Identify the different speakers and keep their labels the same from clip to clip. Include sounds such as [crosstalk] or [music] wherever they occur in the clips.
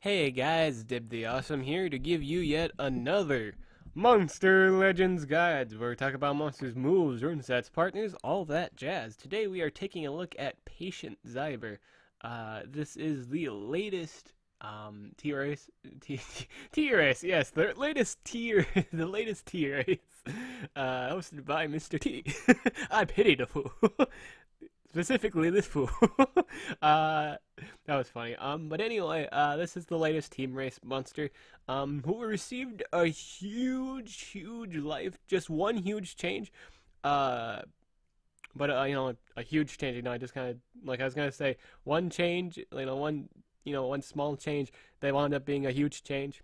Speaker 1: Hey guys, Dib the Awesome here to give you yet another Monster Legends Guides, where we talk about monsters' moves, rune sets, partners, all that jazz. Today we are taking a look at Patient Zyber. Uh, this is the latest um, T-Race, [laughs] T-Race, yes, the latest tier, [laughs] the latest T-Race, uh, hosted by Mr. T. [laughs] I pity the fool. Specifically this fool. [laughs] uh, that was funny. Um, but anyway, uh, this is the latest Team Race monster, um, who received a huge, huge life, just one huge change, uh, but, uh, you know, a, a huge change, you know, I just kind of, like I was gonna say, one change, you know, one, you know, one small change, they wound up being a huge change.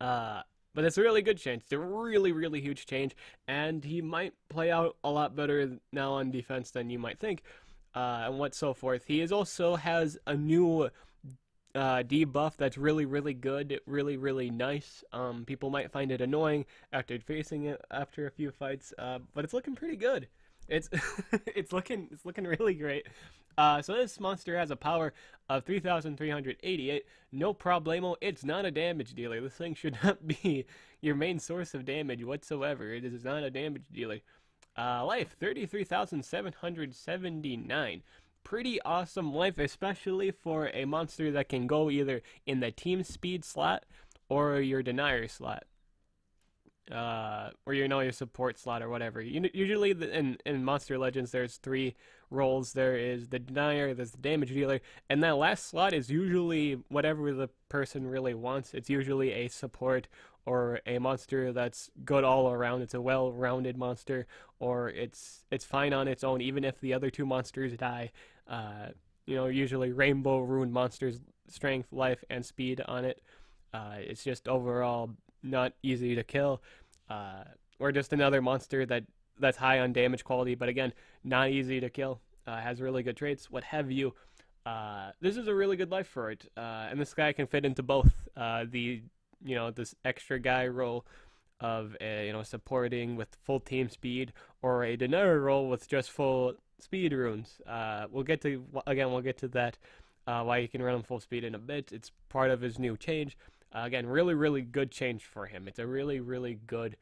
Speaker 1: Uh, but it's a really good change. It's a really, really huge change, and he might play out a lot better now on defense than you might think, uh, and what so forth. He is also has a new uh, debuff that's really, really good, really, really nice. Um, people might find it annoying after facing it after a few fights, uh, but it's looking pretty good. It's [laughs] it's looking it's looking really great. Uh, so this monster has a power of 3,388. No problemo. It's not a damage dealer. This thing should [laughs] not be your main source of damage whatsoever. It is not a damage dealer. Uh, life 33,779. Pretty awesome life, especially for a monster that can go either in the team speed slot or your denier slot uh, or you know your support slot or whatever. You, usually in in Monster Legends, there's three roles. There is the denier, there's the damage dealer, and that last slot is usually whatever the person really wants. It's usually a support or a monster that's good all around. It's a well-rounded monster, or it's it's fine on its own, even if the other two monsters die. Uh, you know, usually Rainbow Rune monsters, strength, life, and speed on it. Uh, it's just overall not easy to kill, uh, or just another monster that that's high on damage quality, but again, not easy to kill. Uh, has really good traits, what have you. Uh, this is a really good life for it, uh, and this guy can fit into both uh, the you know this extra guy role of a, you know supporting with full team speed, or a denier role with just full speed runes. Uh, we'll get to again, we'll get to that. why he can run on full speed in a bit. It's part of his new change. Uh, again, really, really good change for him. It's a really, really good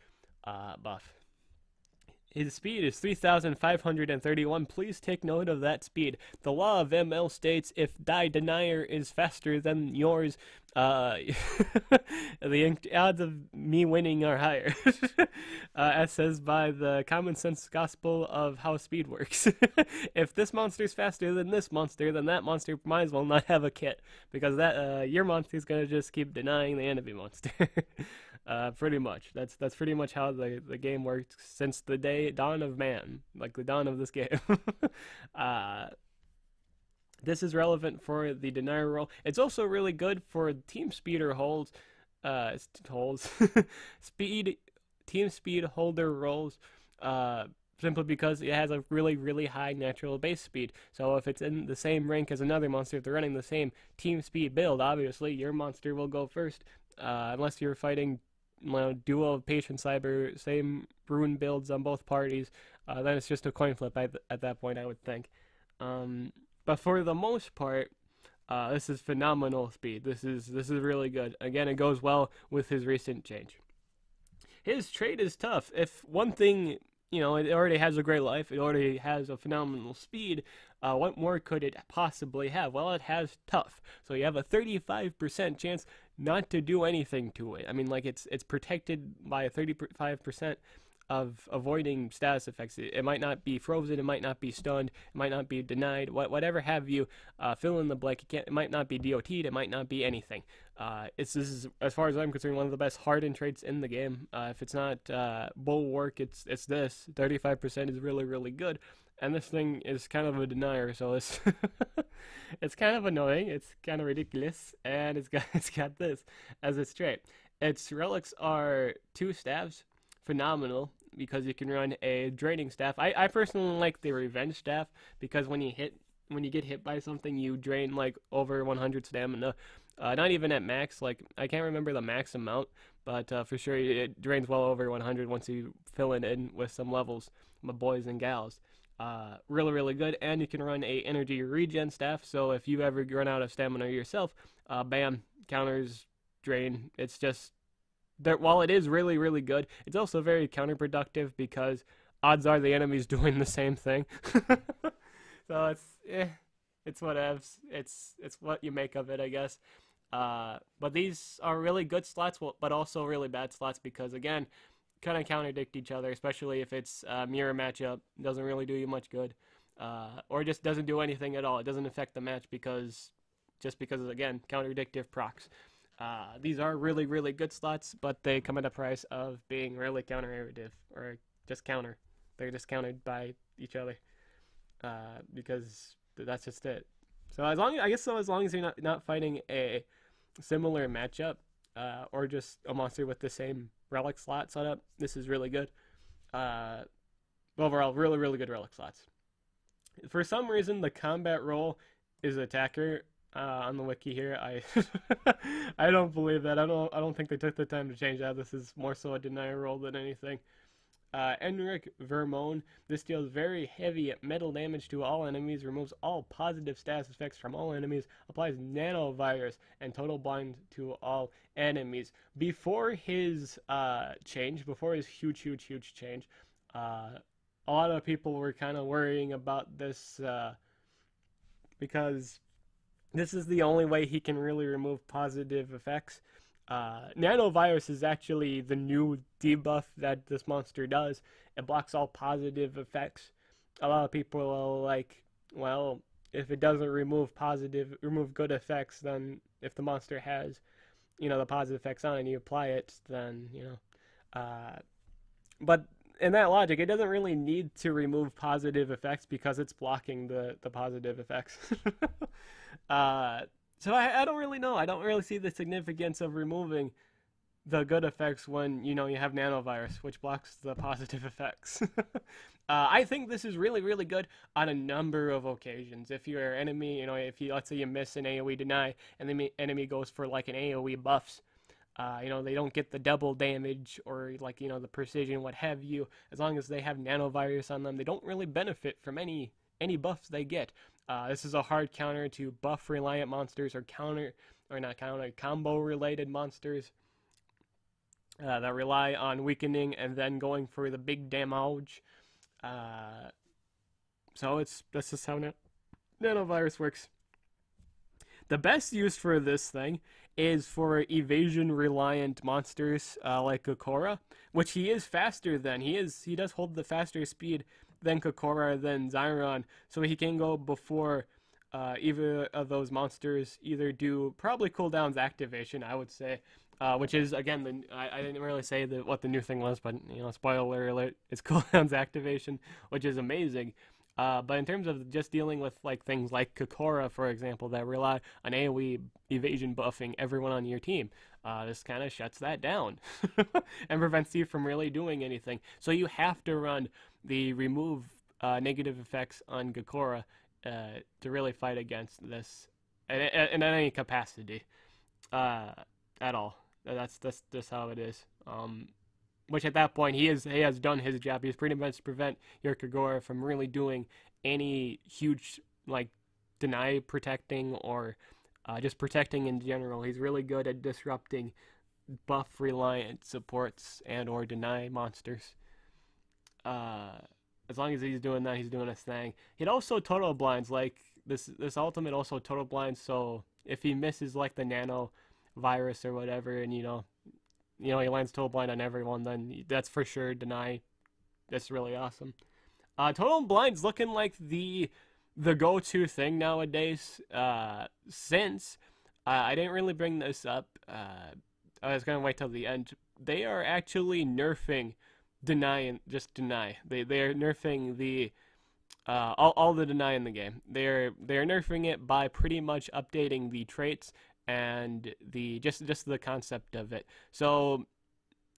Speaker 1: uh, buff. His speed is 3,531. Please take note of that speed. The law of ML states if thy denier is faster than yours, uh, [laughs] the odds of me winning are higher. [laughs] uh, as says by the common sense gospel of how speed works. [laughs] if this monster's faster than this monster, then that monster might as well not have a kit because that uh, your monster's gonna just keep denying the enemy monster. Uh, pretty much. That's that's pretty much how the, the game works since the day dawn of man, like the dawn of this game. [laughs] uh, this is relevant for the denier role. It's also really good for team speeder holds, uh, holds, [laughs] speed, team speed holder roles. Uh, simply because it has a really, really high natural base speed. So if it's in the same rank as another monster, if they're running the same team speed build, obviously your monster will go first, uh, unless you're fighting you know, duo of Patient Zyber, same rune builds on both parties, uh, then it's just a coin flip at, at that point, I would think. Um, but for the most part, uh, this is phenomenal speed. This is this is really good. Again, it goes well with his recent change. His trade is tough. If one thing, you know, it already has a great life, it already has a phenomenal speed. Uh, what more could it possibly have? Well, it has tough. So you have a 35% chance not to do anything to it. I mean, like it's it's protected by a 35% of avoiding status effects. It, it, might not be frozen, it might not be stunned, it might not be denied, what, whatever have you. Uh, fill in the blank. It, it might not be DOT'd, it might not be anything. Uh, it's this is as far as I'm concerned one of the best hardened traits in the game. Uh, if it's not uh, bulwark, it's it's this. 35% is really really good and this thing is kind of a denier, so it's [laughs] it's kind of annoying. It's kind of ridiculous, and it's got [laughs] it's got this as its trait. Its relics are two staffs, phenomenal because you can run a draining staff. I, I personally like the revenge staff because when you hit when you get hit by something, you drain like over 100 stamina. Uh, not even at max. Like I can't remember the max amount, but uh, for sure it drains well over 100 once you fill it in with some levels, my boys and gals uh, really, really good. And you can run a energy regen staff. So if you ever run out of stamina yourself, uh, bam, counters drain. It's just that while it is really really good, it's also very counterproductive because odds are the enemy's [laughs] doing the same thing. [laughs] so it's eh, it's whatevs. It's it's what you make of it, I guess. Uh, but these are really good slots, but also really bad slots because again, kind of contradict each other, especially if it's a mirror matchup. Doesn't really do you much good, uh, or just doesn't do anything at all. It doesn't affect the match because just because again contradictive procs. Uh, these are really really good slots, but they come at a price of being really counter or just counter. They're discounted by each other uh, because that's just it. So as long I guess so as long as you're not not fighting a similar matchup uh, or just a monster with the same relic slot setup, this is really good. Uh, overall, really really good relic slots. For some reason, the combat role is attacker uh, on the wiki here. I [laughs] I don't believe that. I don't I don't think they took the time to change that. This is more so a denier role than anything. Uh, Enric Vermone. This deals very heavy metal damage to all enemies, removes all positive status effects from all enemies, applies nanovirus and total blind to all enemies. Before his uh, change, before his huge, huge, huge change, uh, a lot of people were kind of worrying about this uh, because this is the only way he can really remove positive effects. Uh, Nanovirus is actually the new debuff that this monster does. It blocks all positive effects. A lot of people are like, well, if it doesn't remove positive, remove good effects, then if the monster has, you know, the positive effects on and you apply it, then, you know, uh, but in that logic, it doesn't really need to remove positive effects because it's blocking the, the positive effects. [laughs] uh, so I, I don't really know. I don't really see the significance of removing the good effects when you know you have nanovirus, which blocks the positive [laughs] effects. [laughs] uh, I think this is really, really good on a number of occasions. If your enemy, you know, if you let's say you miss an AOE deny and the enemy goes for like an AOE buffs, uh, you know, they don't get the double damage or like you know the precision, what have you. As long as they have nanovirus on them, they don't really benefit from any any buffs they get. Uh, this is a hard counter to buff reliant monsters or counter, or not counter, combo related monsters uh, that rely on weakening and then going for the big damage. Uh, so it's this is how nanovirus works. The best use for this thing is for evasion reliant monsters uh, like Kokora, which he is faster than. He is he does hold the faster speed then Kokora, then Zyron, so he can go before uh, either of those monsters either do probably cooldowns activation, I would say, uh, which is again the I, I, didn't really say the, what the new thing was, but you know, spoiler alert, it's [laughs] cooldowns activation, which is amazing. Uh, but in terms of just dealing with like things like Kokora, for example, that rely on AOE evasion buffing everyone on your team, uh, this kind of shuts that down [laughs] and prevents you from really doing anything. So you have to run the remove uh, negative effects on Gakora uh, to really fight against this in, in any capacity uh, at all. That's that's just how it is. Um, which at that point he is he has done his job. He's pretty much to prevent your Kagura from really doing any huge like deny protecting or uh, just protecting in general. He's really good at disrupting buff reliant supports and or deny monsters. Uh, as long as he's doing that, he's doing his thing. He'd also total blinds like this. This ultimate also total blinds. So if he misses like the nano virus or whatever, and you know, you know he lands total blind on everyone, then that's for sure deny. That's really awesome. Uh, total blinds looking like the the go-to thing nowadays. Uh, since uh, I didn't really bring this up, uh, I was gonna wait till the end. They are actually nerfing deny and just deny. They they are nerfing the uh, all, all the deny in the game. They're they're nerfing it by pretty much updating the traits and the just just the concept of it. So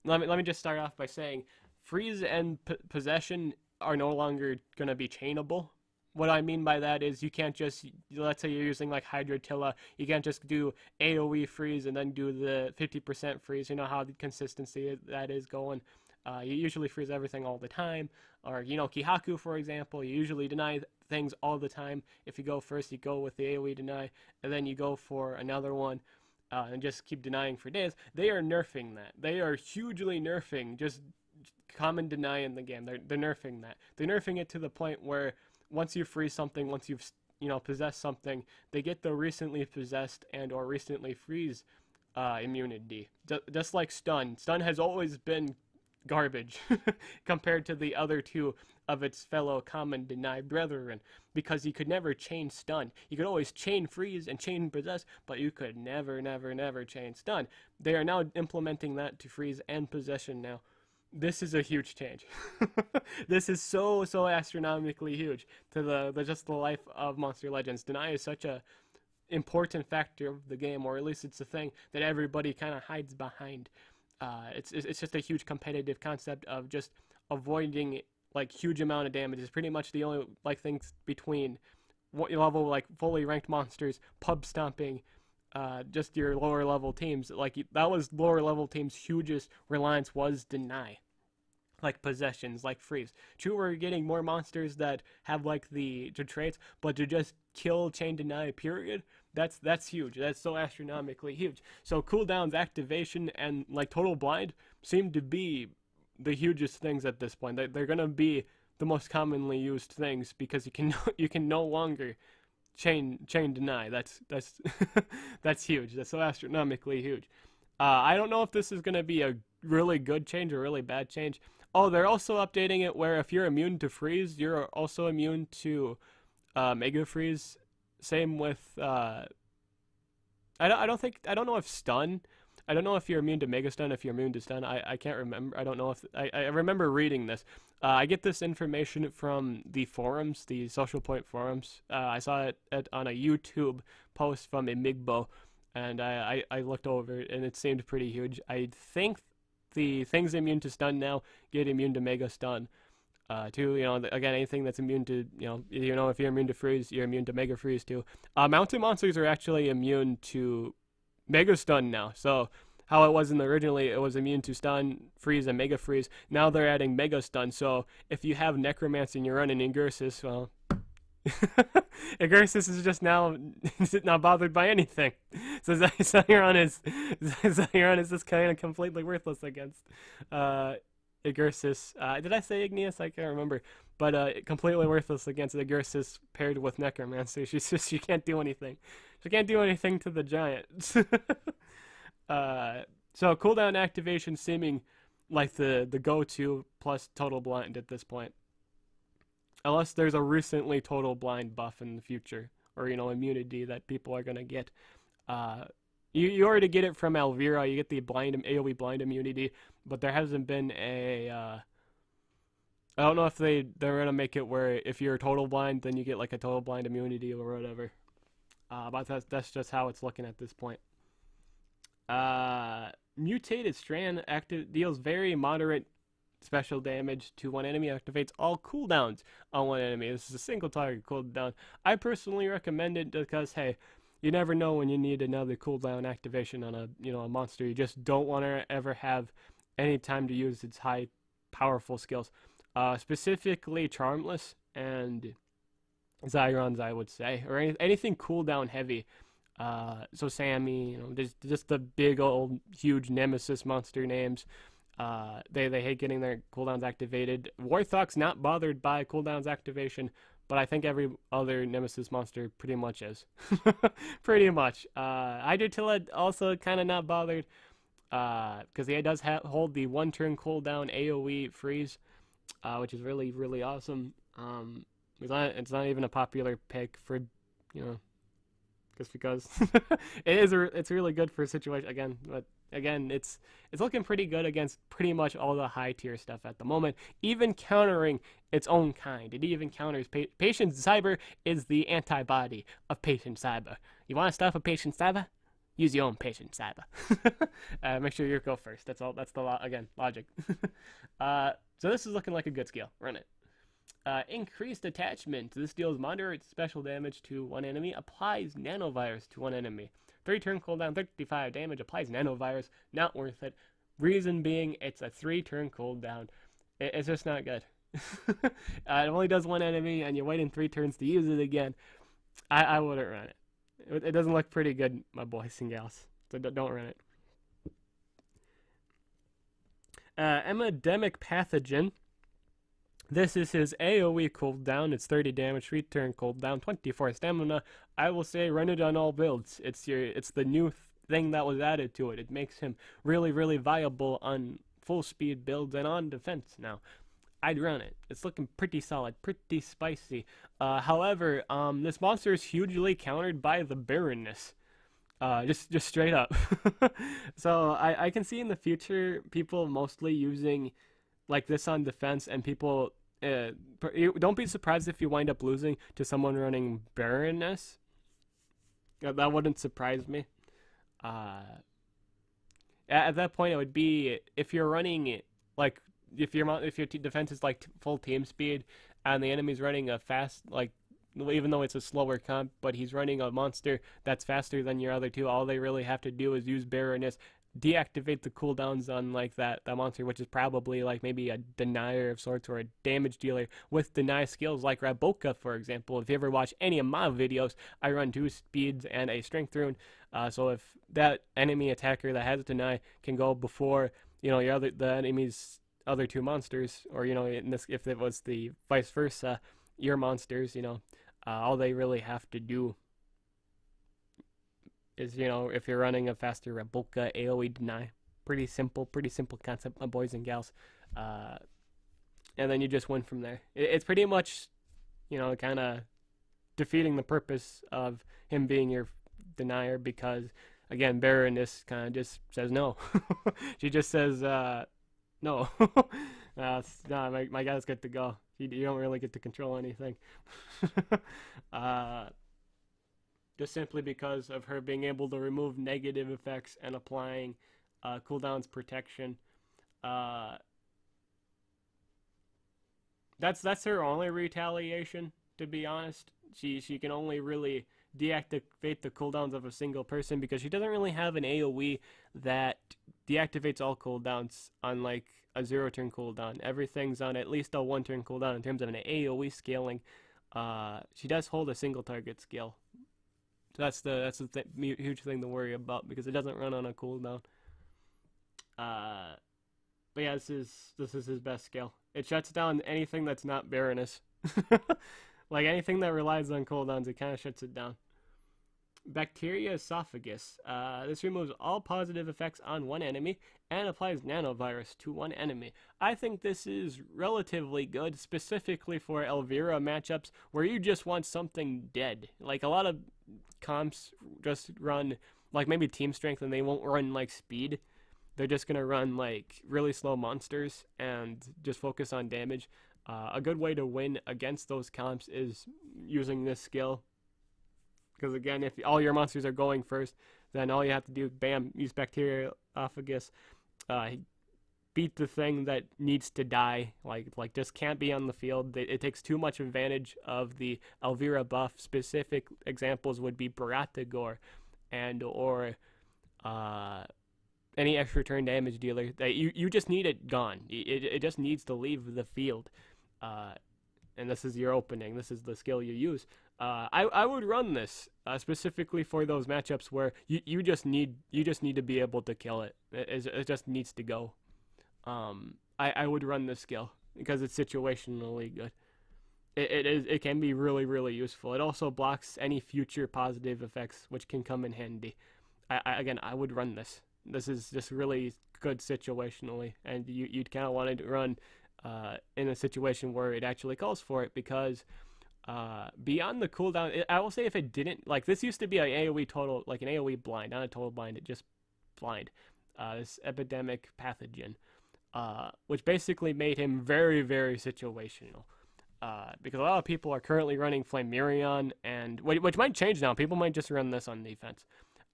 Speaker 1: let me let me just start off by saying freeze and possession are no longer going to be chainable. What I mean by that is you can't just let's say you're using like Hydrotilla, you can't just do AOE freeze and then do the 50% freeze. You know how the consistency that is going. Uh, you usually freeze everything all the time. Or, you know, Kihaku, for example, you usually deny things all the time. If you go first, you go with the AoE deny, and then you go for another one. uh, and just keep denying for days, they are nerfing that. They are hugely nerfing just common deny in the game. They're, they're nerfing that. They're nerfing it to the point where once you freeze something, once you've you know possessed something, they get the recently possessed and or recently freeze uh, immunity. D- just like stun. Stun has always been garbage [laughs] compared to the other two of its fellow common deny brethren because you could never chain stun. You could always chain freeze and chain possess, but you could never, never, never chain stun. They are now implementing that to freeze and possession now. This is a huge change. [laughs] this is so so astronomically huge to the, the just the life of Monster Legends. Deny is such a important factor of the game, or at least it's a thing that everybody kind of hides behind. Uh, it's it's just a huge competitive concept of just avoiding like huge amount of damage. Is pretty much the only like things between what level like fully ranked monsters, pub stomping, uh, just your lower level teams. Like that was lower level teams' hugest reliance was deny, like possessions, like freeze. True, we're getting more monsters that have like the, the traits, but to just kill, chain, deny, period. That's that's huge. That's so astronomically huge. So cooldowns, activation, and like total blind seem to be the hugest things at this point. They, they're gonna be the most commonly used things because you can [laughs] you can no longer chain chain deny. That's that's [laughs] that's huge. That's so astronomically huge. Uh, I don't know if this is gonna be a really good change or really bad change. Oh, they're also updating it where if you're immune to freeze, you're also immune to uh, mega freeze. Same with uh, I don't I don't think I don't know if stun. I don't know if you're immune to mega stun. If you're immune to stun, I, I can't remember. I don't know if I, I remember reading this. Uh, I get this information from the forums, the Social Point forums. Uh, I saw it at, on a YouTube post from Emigbo, and I, I, I looked over it, and it seemed pretty huge. I think the things immune to stun now get immune to mega stun. Uh, too, you know, again, anything that's immune to, you know, you know, if you're immune to freeze, you're immune to mega freeze too. Uh, mountain monsters are actually immune to mega stun now. So how it was in the originally, it was immune to stun, freeze, and mega freeze. Now they're adding mega stun. So if you have necromancy and you're running Ingursus, well, [laughs] Ingursus is just now [laughs] not bothered by anything. [laughs] So Zairon is Zairon is just kind of completely worthless against uh, Igursus. Uh, did I say Igneous? I can't remember. But uh, completely worthless against Igursus paired with Necromancy. [laughs] She's just she can't do anything. She can't do anything to the giant. [laughs] uh, so cooldown activation seeming like the the go-to plus total blind at this point. Unless there's a recently total blind buff in the future, or you know immunity that people are gonna get. You you already get it from Elvira. You get the blind AOE blind immunity, but there hasn't been a. Uh, I don't know if they they're gonna make it where if you're total blind, then you get like a total blind immunity or whatever. Uh, but that's that's just how it's looking at this point. Uh, mutated strand active deals very moderate special damage to one enemy. Activates all cooldowns on one enemy. This is a single target cooldown. I personally recommend it because hey, you never know when you need another cooldown activation on a you know a monster. You just don't want to ever have any time to use its high powerful skills. Uh, specifically Charmless and Zyrons, I would say, or any, anything cooldown heavy. Uh, so Sammy, you know, just just the big old huge nemesis monster names. Uh, they they hate getting their cooldowns activated. Warthog's not bothered by cooldowns activation, but I think every other Nemesis monster pretty much is. [laughs] pretty much. Uh, Hydrotilla also kind of not bothered because uh, he does ha- hold the one turn cooldown AoE freeze, uh, which is really really awesome. Um, it's not it's not even a popular pick for you know just because [laughs] it is it's really good for a situation again but again it's it's looking pretty good against pretty much all the high tier stuff at the moment even countering its own kind. It even counters pa- patient Zyber is the antibody of patient Zyber. You want to stop a patient Zyber? Use your own patient Zyber. [laughs] Uh, make sure you go first. That's all that's the lo- again logic. [laughs] Uh, so this is looking like a good skill run it. Uh, increased attachment. This deals moderate special damage to one enemy, applies nanovirus to one enemy. 3 turn cooldown, 35 damage, applies nanovirus. Not worth it. Reason being, it's a 3 turn cooldown. It's just not good. [laughs] uh, it only does one enemy, and you're waiting 3 turns to use it again. I, I wouldn't run it. it. It doesn't look pretty good, my boys and gals. So don't run it. Uh, Epidemic Pathogen. This is his AoE cooldown. It's 30 damage, return cooldown, 24 stamina. I will say run it on all builds. It's your it's the new thing that was added to it. It makes him really really viable on full speed builds and on defense now. I'd run it. It's looking pretty solid, pretty spicy. Uh, however, um, this monster is hugely countered by the barrenness. Uh, just just straight up. [laughs] so I, I can see in the future people mostly using like this on defense and people uh, don't be surprised if you wind up losing to someone running barrenness. That wouldn't surprise me. Uh, at that point, it would be if you're running like if your if your defense is like full team speed and the enemy's running a fast like even though it's a slower comp, but he's running a monster that's faster than your other two. All they really have to do is use barrenness, deactivate the cooldowns on like that that monster, which is probably like maybe a denier of sorts or a damage dealer with deny skills like Rabokka, for example. If you ever watch any of my videos, I run two speeds and a strength rune. Uh, so if that enemy attacker that has deny can go before you know your other the enemy's other two monsters, or you know in this if it was the vice versa, your monsters, you know, uh, all they really have to do is, you know, if you're running a faster Rabokka AoE deny, pretty simple, pretty simple concept, my boys and gals. Uh, and then you just win from there. It, it's pretty much, you know, kind of defeating the purpose of him being your denier because, again, Barrenness kind of just says no. [laughs] she just says, uh, no. [laughs] uh, my, my guy's good to go. You, you don't really get to control anything. [laughs] uh, just simply because of her being able to remove negative effects and applying uh, cooldowns protection. Uh, that's that's her only retaliation, to be honest. She she can only really deactivate the cooldowns of a single person because she doesn't really have an AoE that deactivates all cooldowns on like a zero turn cooldown. Everything's on at least a one turn cooldown in terms of an AoE scaling. Uh, she does hold a single target skill. That's the that's the th huge thing to worry about because it doesn't run on a cooldown. Uh, but yeah, this is this is his best skill. It shuts down anything that's not Barrenness. [laughs] like anything that relies on cooldowns, it kind of shuts it down. Bacteriophagus. Uh, this removes all positive effects on one enemy and applies nanovirus to one enemy. I think this is relatively good, specifically for Elvira matchups where you just want something dead. Like a lot of comps just run like maybe team strength and they won't run like speed. They're just gonna run like really slow monsters and just focus on damage. Uh, a good way to win against those comps is using this skill because again, if all your monsters are going first, then all you have to do, bam, use Bacteriophagus, uh, beat the thing that needs to die. Like, like just can't be on the field. It, it takes too much advantage of the Elvira buff. Specific examples would be Baratagor, and or uh, any extra turn damage dealer. That you you just need it gone. It it just needs to leave the field. Uh, and this is your opening. This is the skill you use. Uh, I I would run this uh, specifically for those matchups where you, you just need you just need to be able to kill it. It, it just needs to go. Um, I I would run this skill because it's situationally good. It, it is it can be really really useful. It also blocks any future positive effects which can come in handy. I, I again I would run this. This is just really good situationally, and you you'd kind of want to run uh, in a situation where it actually calls for it because uh, beyond the cooldown, it, I will say if it didn't, like this used to be an AoE total, like an AoE blind, not a total blind, it just blind. Uh, this epidemic pathogen, uh, which basically made him very, very situational. Uh, because a lot of people are currently running Flamirion, and which might change now. People might just run this on defense.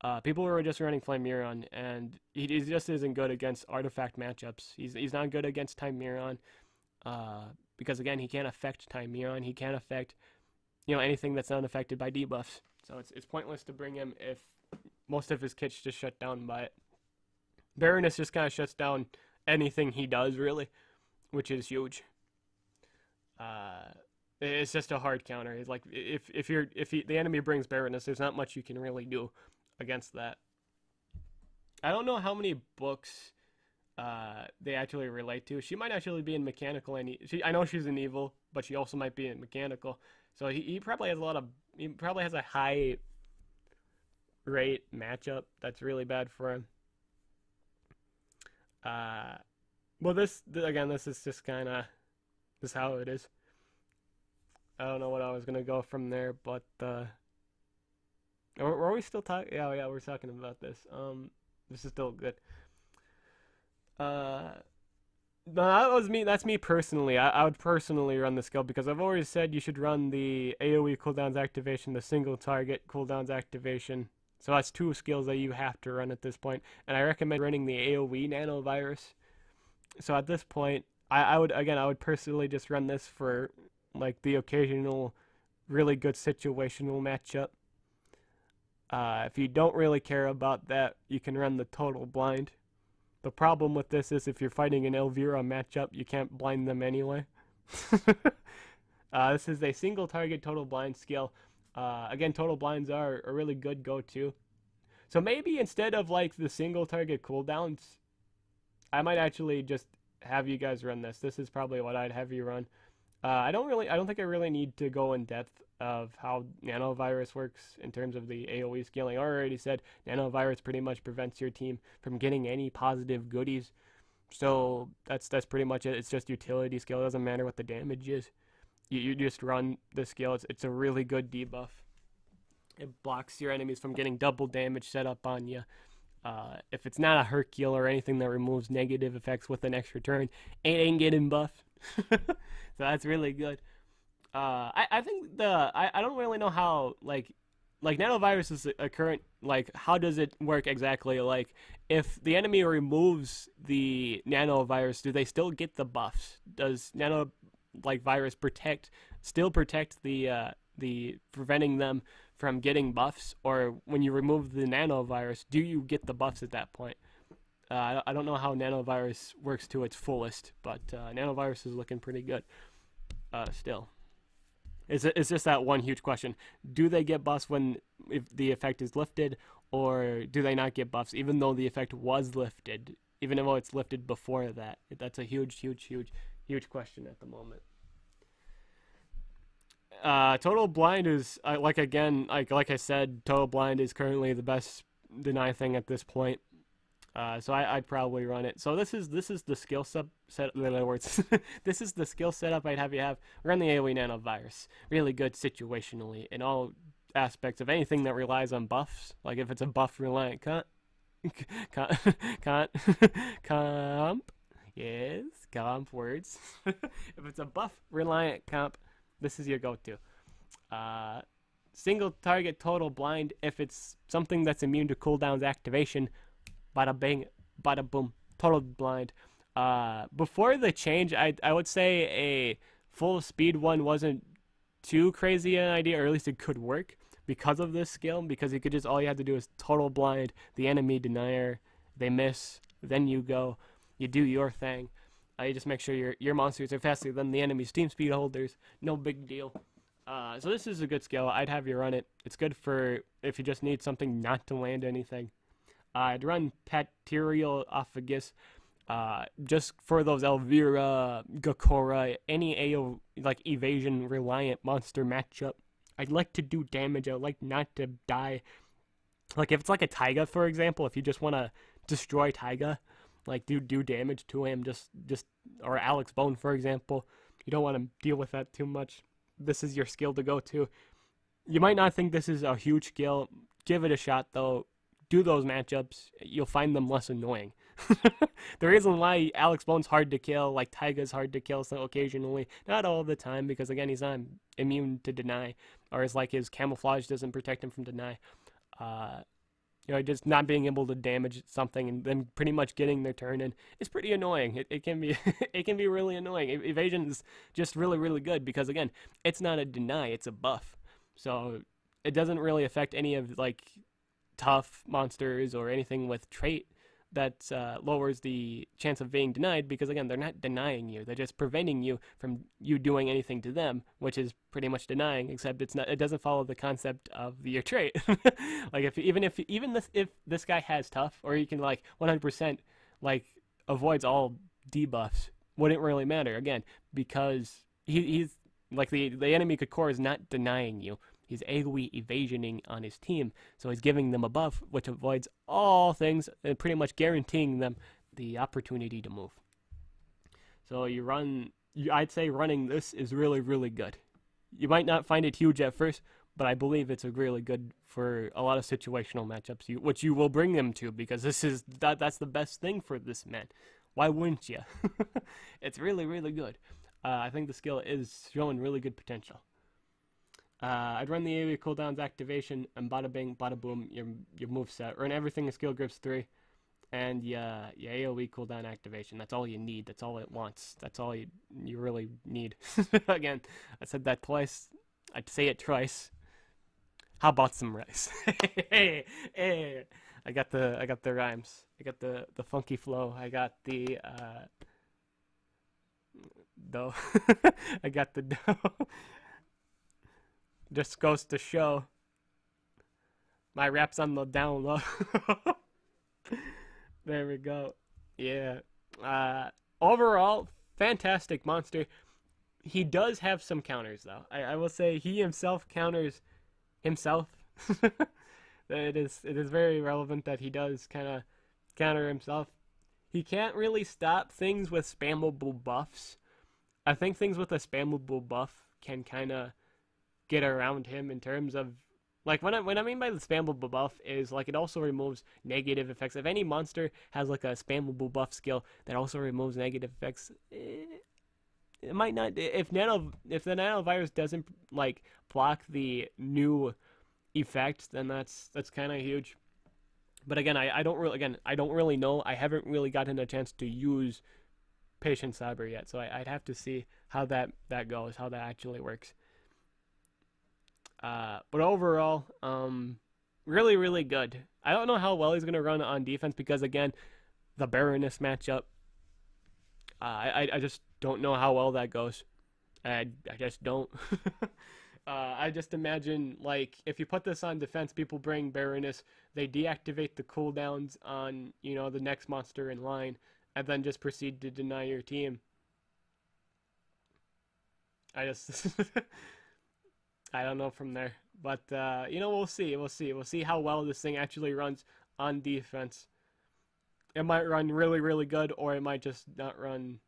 Speaker 1: Uh, people were just running Flamirion, and he, he, just isn't good against artifact matchups. He's he's not good against Timerion. Uh, because again, he can't affect Timerion. He can't affect, you know, anything that's not affected by debuffs. So it's it's pointless to bring him if most of his kits just shut down by it. Barrenness just kind of shuts down anything he does really, which is huge. Uh, it's just a hard counter. It's like if if you're if he, the enemy brings Barrenness, there's not much you can really do against that. I don't know how many books uh, they actually relate to. She might actually be in mechanical and she I know she's in evil, but she also might be in mechanical. So he, he probably has a lot of he probably has a high rate matchup that's really bad for him. Uh well this again this is just kind of this is how it is. I don't know what I was to go from there, but uh were, were we still talking? Yeah, yeah, we're talking about this. Um this is still good. Uh, no, that was me. That's me personally. I, I would personally run the skill because I've always said you should run the AOE cooldowns activation, the single target cooldowns activation. So that's two skills that you have to run at this point, and I recommend running the AOE nanovirus. So at this point, I, I would again I would personally just run this for like the occasional really good situational matchup. Uh, if you don't really care about that, you can run the total blind. The problem with this is if you're fighting an Elvira matchup, you can't blind them anyway. [laughs] uh, this is a single target total blind skill. Uh, again, total blinds are a really good go-to. So maybe instead of like the single target cooldowns, I might actually just have you guys run this. This is probably what I'd have you run. Uh, I don't really, I don't think I really need to go in depth of how nanovirus works in terms of the AoE scaling. I already said nanovirus pretty much prevents your team from getting any positive goodies. So that's that's pretty much it. It's just utility skill. It doesn't matter what the damage is. You, you just run the skill. It's, it's a really good debuff. It blocks your enemies from getting double damage set up on you. Uh, if it's not a Hercule or anything that removes negative effects with an extra turn, it ain't getting buffed. [laughs] so that's really good. Uh, I, I think the I, I don't really know how like like nanovirus is a current like how does it work exactly like if the enemy removes the nanovirus do they still get the buffs does nano like virus protect still protect the uh, the preventing them from getting buffs or when you remove the nanovirus do you get the buffs at that point uh, I don't know how nanovirus works to its fullest but uh, nanovirus is looking pretty good uh, still it's, it's just that one huge question. Do they get buffs when if the effect is lifted, or do they not get buffs even though the effect was lifted, even though it's lifted before that? That's a huge, huge, huge, huge question at the moment. Uh, total blind is uh, like again, like like I said, total blind is currently the best deny thing at this point. Uh, so I, would probably run it. So this is this is the skill sub set. In other words, [laughs] this is the skill setup I'd have you have. Run the AOE nanovirus. Really good situationally in all aspects of anything that relies on buffs. Like if it's a buff reliant comp, comp, comp, yes, comp words. [laughs] if it's a buff reliant comp, this is your go-to. Uh, single target total blind if it's something that's immune to cooldowns activation bada bing, bada boom, total blind. Uh, before the change, I I would say a full speed one wasn't too crazy an idea, or at least it could work because of this skill. Because you could just all you had to do is total blind the enemy denier. They miss, then you go, you do your thing. Uh, you just make sure your your monsters are faster than the enemy's team speed holders. No big deal. Uh, so this is a good skill. I'd have you run it. It's good for if you just need something not to land anything. I'd run Paterial uh, just for those Elvira, Gakora, any AO like evasion reliant monster matchup. I'd like to do damage. I'd like not to die. Like if it's like a Taiga, for example, if you just want to destroy Taiga, like do do damage to him, just just or Alex Bone, for example, you don't want to deal with that too much. This is your skill to go to. You might not think this is a huge skill. Give it a shot though do those matchups, you'll find them less annoying. [laughs] the reason why Alex Bone's hard to kill, like Taiga's hard to kill so occasionally, not all the time, because again, he's not immune to deny, or it's like his camouflage doesn't protect him from deny. Uh, you know, just not being able to damage something and then pretty much getting their turn in is pretty annoying. It, it can be [laughs] it can be really annoying. Evasion is just really really good because again, it's not a deny, it's a buff. So it doesn't really affect any of like tough monsters or anything with trait that uh, lowers the chance of being denied because again they're not denying you. They're just preventing you from you doing anything to them which is pretty much denying except it's not it doesn't follow the concept of [laughs] your trait like if even if even this if this guy has tough or you can like 100% like avoids all debuffs wouldn't really matter. Again because he, he's like the the enemy core is not denying you He's AoE evasioning on his team, so he's giving them a buff, which avoids all things and pretty much guaranteeing them the opportunity to move. So you run, I'd say running this is really, really good. You might not find it huge at first, but I believe it's a really good for a lot of situational matchups, you, which you will bring them to because this is that that's the best thing for this man. Why wouldn't you? [laughs] it's really, really good. Uh, I think the skill is showing really good potential. Uh, I'd run the AoE cooldowns activation and bada bing, bada boom, your your move set. Run everything in skill grips three, and yeah, your AoE cooldown activation. That's all you need. That's all it wants. That's all you you really need. [laughs] Again, I said that twice. I'd say it twice. How about some rice? [laughs] hey, hey, I got the I got the rhymes. I got the the funky flow. I got the uh, dough. [laughs] I got the dough. Just goes to show. My rap's on the down low. [laughs] there we go. Yeah. Uh, overall, fantastic monster. He does have some counters, though. I, I will say he himself counters himself. [laughs] it is it is very relevant that he does kind of counter himself. He can't really stop things with spammable buffs. I think things with a spammable buff can kind of get around him in terms of like when I when I mean by the spammable buff is like it also removes negative effects. If any monster has like a spammable buff skill that also removes negative effects, eh, it might not. If nano if the nanovirus doesn't like block the new effect, then that's that's kind of huge. But again, I, I don't really again I don't really know. I haven't really gotten a chance to use patient Zyber yet, so I, I'd have to see how that that goes, how that actually works. Uh, but overall, um, really, really good. I don't know how well he's going to run on defense because, again, the Baroness matchup, uh, I, I just don't know how well that goes. I, I just don't. [laughs] uh, I just imagine, like, if you put this on defense, people bring Baroness, they deactivate the cooldowns on, you know, the next monster in line, and then just proceed to deny your team. I just. [laughs] I don't know from there. But, uh, you know, we'll see. We'll see. We'll see how well this thing actually runs on defense. It might run really, really good, or it might just not run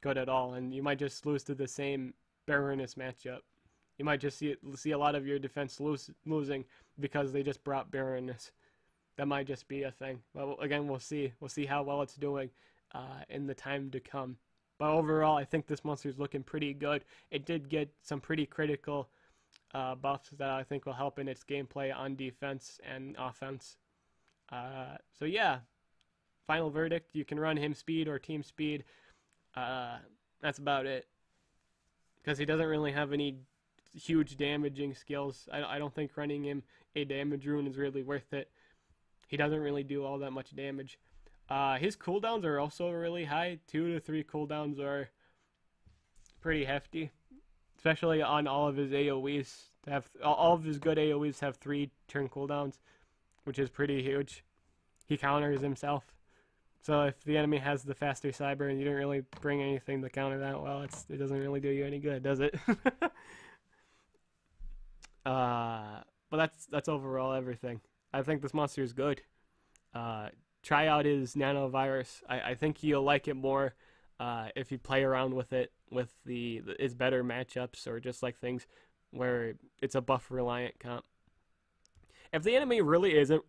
Speaker 1: good at all. And you might just lose to the same Baroness matchup. You might just see see a lot of your defense lose, losing because they just brought Baroness. That might just be a thing. But again, we'll see. We'll see how well it's doing uh, in the time to come. But overall, I think this monster is looking pretty good. It did get some pretty critical uh, buffs that I think will help in its gameplay on defense and offense. Uh, so yeah, final verdict: you can run him speed or team speed. Uh, that's about it. Because he doesn't really have any huge damaging skills. I, I don't think running him a damage rune is really worth it. He doesn't really do all that much damage. Uh, his cooldowns are also really high. Two to three cooldowns are pretty hefty especially on all of his AOE's. To have all of his good AOE's have three turn cooldowns, which is pretty huge. He counters himself. So if the enemy has the faster Zyber and you don't really bring anything to counter that, well, it doesn't really do you any good, does it? [laughs] uh, but that's that's overall everything. I think this monster is good. Uh, try out his nanovirus. I, I think you'll like it more uh, if you play around with it with the, the its better matchups or just like things where it's a buff reliant comp. If the enemy really isn't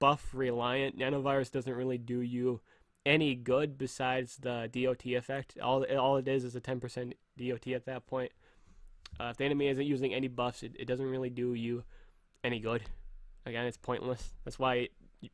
Speaker 1: buff reliant, nanovirus doesn't really do you any good besides the DOT effect. All all it is is a 10% DOT at that point. Uh, if the enemy isn't using any buffs, it, it doesn't really do you any good. Again, it's pointless. That's why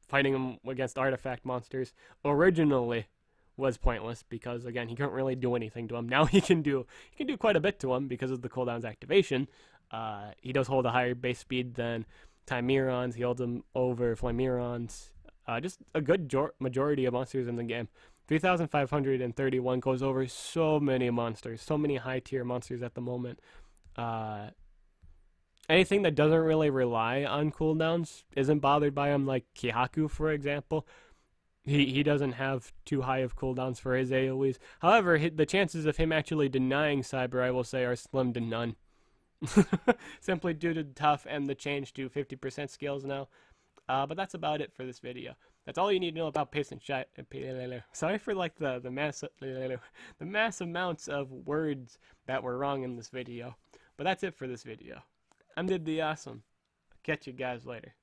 Speaker 1: fighting them against artifact monsters originally was pointless because again he couldn't really do anything to him. Now [laughs] he can do he can do quite a bit to him because of the cooldown's activation. Uh, he does hold a higher base speed than Timyrons. He holds them over Flamirons. uh, just a good jor- majority of monsters in the game. 3,531 goes over so many monsters, so many high tier monsters at the moment. Uh, anything that doesn't really rely on cooldowns isn't bothered by them, like Kihaku, for example. He, he doesn't have too high of cooldowns for his AoEs. However, the chances of him actually denying Zyber, I will say, are slim to none. [laughs] Simply due to the tough and the change to 50% skills now. Uh, but that's about it for this video. That's all you need to know about and shot. Sorry for like the the mass [laughs] the mass amounts of words that were wrong in this video. But that's it for this video. I'm Dib the Awesome. Catch you guys later.